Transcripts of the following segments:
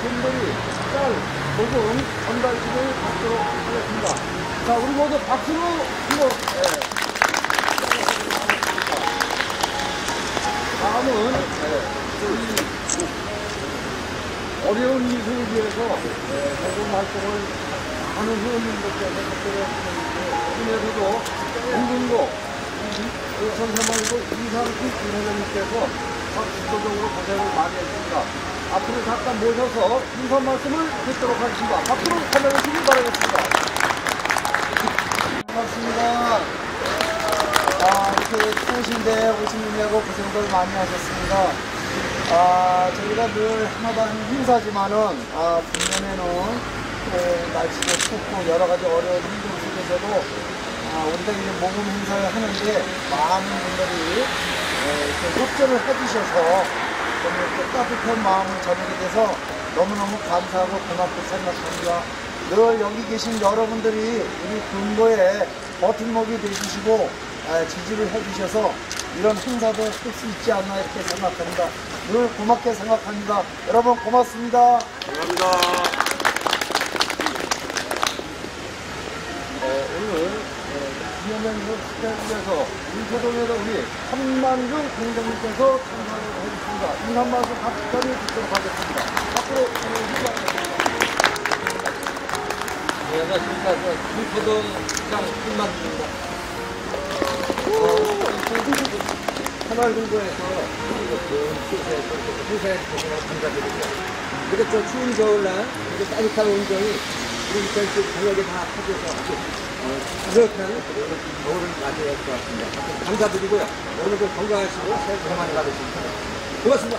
분들이 쌀, 소금 전달식을 받도록 하겠습니다. 자, 우리 모두 박수로 한번, 예. 다음은, 예, 이 어려운 이웃을 위해서, 예, 소금 활동을 하는 후원님들께서 특별히 하시는데, 중에서도 공군고, 전사말고 이상식 부회장님께서 지도적으로 고생을 많이 했습니다. 앞으로 잠깐 모셔서 인사 말씀을 듣도록 하겠습니다. 박수로 참여해 주시기 바라겠습니다. 반갑습니다. 아, 이렇게 추우신데 오시느냐고 고생들 많이 하셨습니다. 아, 저희가 늘 하나도 한 행사지만은, 아, 분면에는 또 날씨도 춥고 여러 가지 어려운 힘들 속에서도 아, 우리가 이제 모금 행사를 하는데 많은 분들이 협조를 해주셔서 좀 이렇게 따뜻한 마음을 전하게 돼서 너무너무 감사하고 고맙게 생각합니다. 늘 여기 계신 여러분들이 우리 군도에 버팀목이 되주시고 아, 지지를 해주셔서 이런 행사도 할 수 있지 않나 이렇게 생각합니다. 늘 고맙게 생각합니다. 여러분 고맙습니다. 어, 오늘 축제를 위해서 인포동에서 우리 한만중 공장님께서 참가를 해주십니다. 인사 말씀 각별히 듣도록 하겠습니다. 앞으로. 네, 안녕하십니까. 불포동 시장 김만입니다. 하나중도에서 회사에 그리고 저 추운 겨울날 이렇게 따뜻한 온정이 우리 전체 저녁에 다 퍼져서 어, 그런 겨울을 맞이할 것 같습니다. 감사드리고요. 오늘도 건강하시고 새해 복 많이 받으시기 바랍니다. 고맙습니다.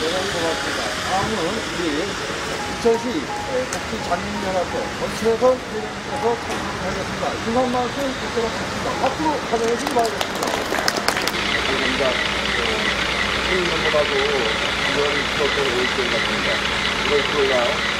대단히 고맙습니다. 다음은 우리 부천시 복지 장민연합회 권채선 회장님께서 참석하겠습니다. 인사 말씀 듣도록 하겠습니다. 앞으로 참여해 주시기 바라겠습니다. 우리가 수익 넘어가고 이런 수업을 올것 같습니다. 이런 수업가 우리 수업이고 이런 살피고 하는 위한 이런 분들의 또 그들의 따뜻한 마음을 담아 이 사랑의 분들을 빨리 나누는 사람을 갖고 있습니다. 오늘 사실 당연히 여러분들이 우리 사랑의 삶을 함께 하게 돼서 이렇게 건강하고 따뜻하게 잘 나갔으면 좋겠습니다. 큰, 큰 학교에, 정부에 여러 단가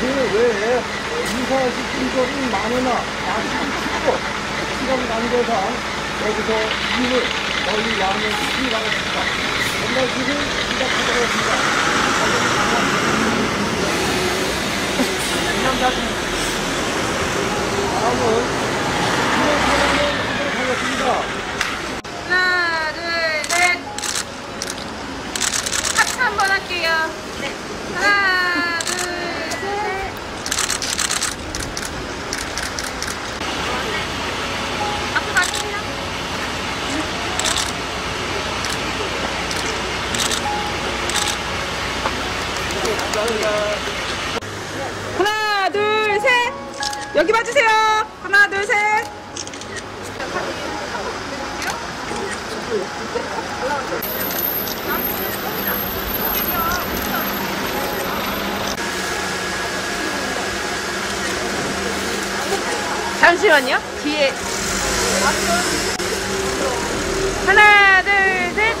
그 외에 인사하실 분들이 많으나 날씨는 춥고 시간 관계상 여기서 일을 거의 양을 시키기 바랍니다. 건강식을 시작하도록 하겠습니다. 다음은 기념 촬영을 하도록 하겠습니다. 하나, 둘, 셋. 하트 한 번 할게요. 네. 하나, 둘, 셋. 앞으로 가주세요. 하나, 둘, 셋. 여기 봐주세요. 하나, 둘, 셋. 잠시만요. 뒤에. 하나, 둘, 셋.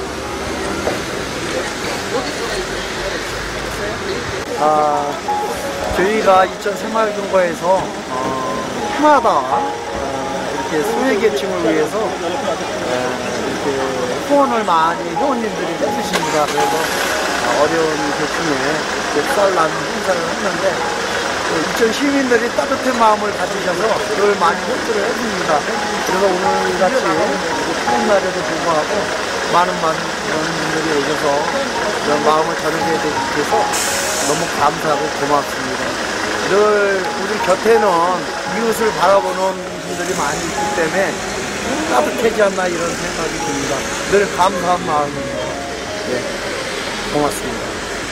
아, 저희가 이천 새마을경과에서 어, 해마다 어, 이렇게 소외계층을 위해서 어, 이렇게 후원을 많이 회원님들이 해주십니다. 그래서 어, 어려운 계층에 쌀 나는 행사를 했는데 그 이천 시민들이 따뜻한 마음을 가지셔서 늘 많이 협조를 해줍니다. 그래서 오늘 같이 추운 날에도 불구하고 많은 많은 분들이 오셔서 이런 마음을 전하게 돼서 너무 감사하고 고맙습니다. 늘 우리 곁에는 이웃을 바라보는 분들이 많이 있기 때문에 따뜻하지 않나 이런 생각이 듭니다. 늘 감사한 마음입니다. 네, 고맙습니다.